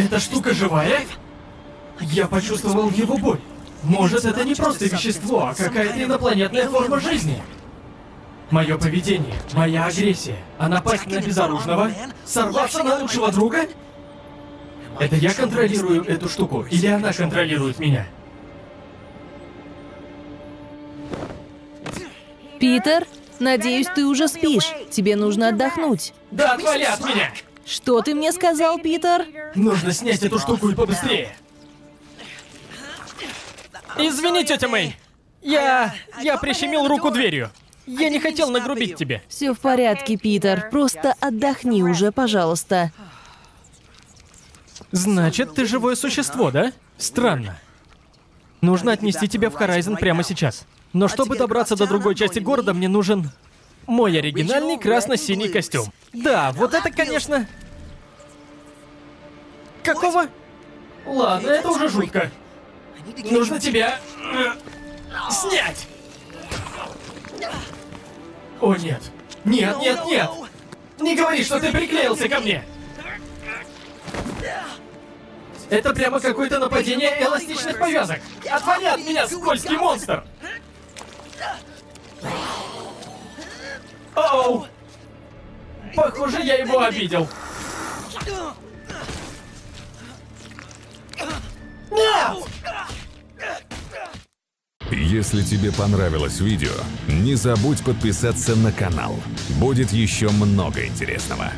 Эта штука живая? Я почувствовал его боль. Может, это не просто вещество, а какая-то инопланетная форма жизни. Мое поведение, моя агрессия, а напасть на безоружного, сорваться на лучшего друга? Это я контролирую эту штуку, или она контролирует меня? Питер, надеюсь, ты уже спишь. Тебе нужно отдохнуть. Да отвали от меня! Что ты мне сказал, Питер? Нужно снять эту штуку и побыстрее. Извини, тетя Мэй. Я... я прищемил руку дверью. Я не хотел нагрубить тебе. Все в порядке, Питер. Просто отдохни уже, пожалуйста. Значит, ты живое существо, да? Странно. Нужно отнести тебя в Хорайзен прямо сейчас. Но чтобы добраться до другой части города, мне нужен мой оригинальный красно-синий костюм. Да, вот это, конечно... Какого? Ладно, это уже жутко. Нужно тебя... э, снять! О, нет. Нет, нет, нет! Не говори, что ты приклеился ко мне! Это прямо какое-то нападение эластичных повязок! Отвали от меня, скользкий монстр! Оу! Похоже, я его обидел. Если тебе понравилось видео, не забудь подписаться на канал. Будет еще много интересного.